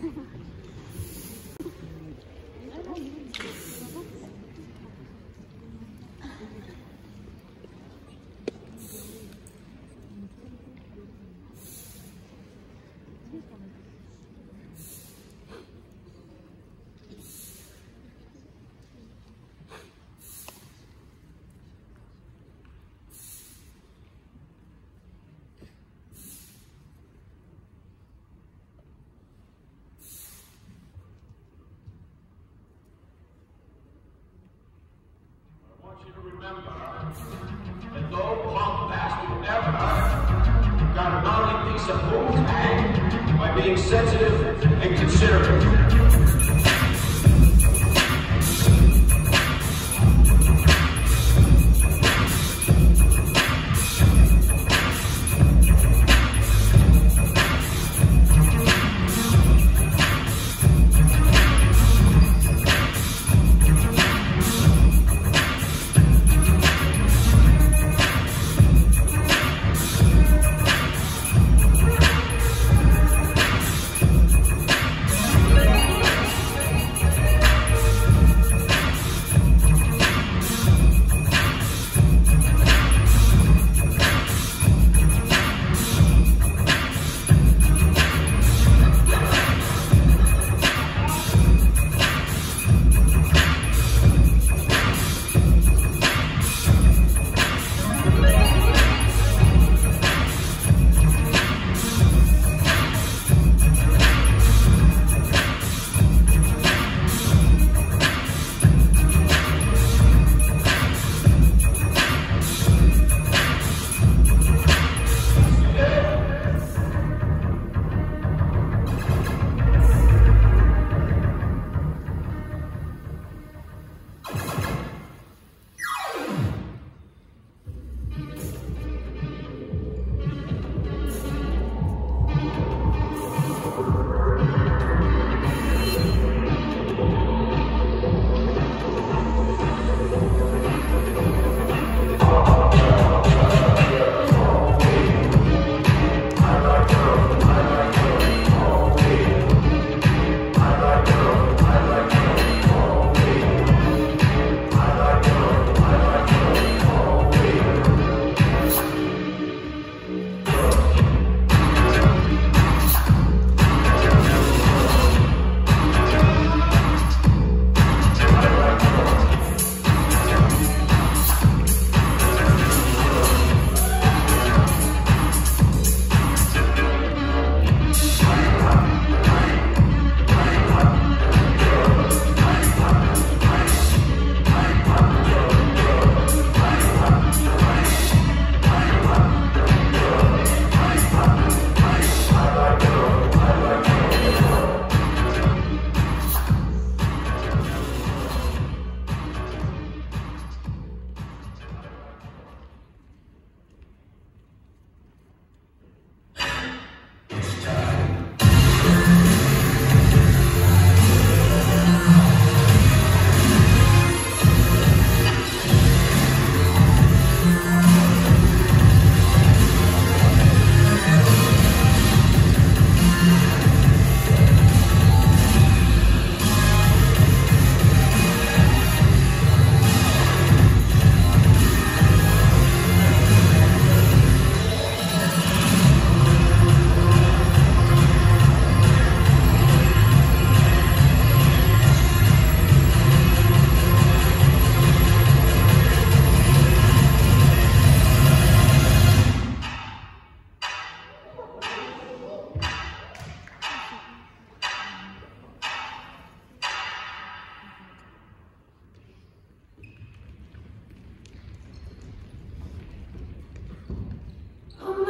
thank that though Punk Bastard ever got a gnarly piece of Wu-Tang by being sensitive and considerate.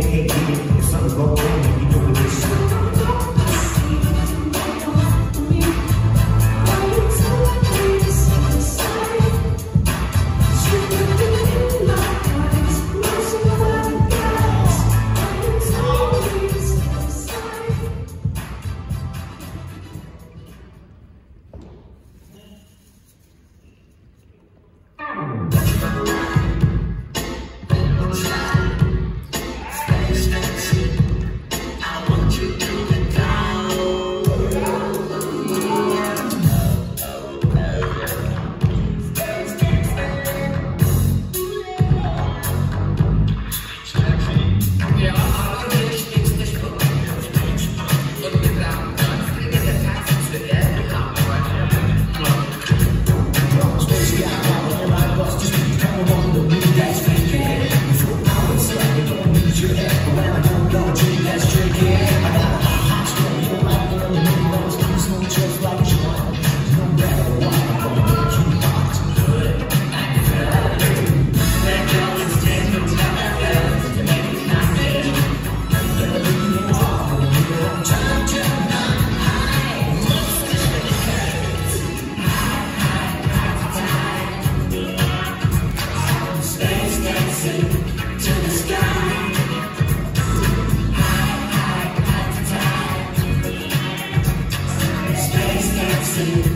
Thank you. see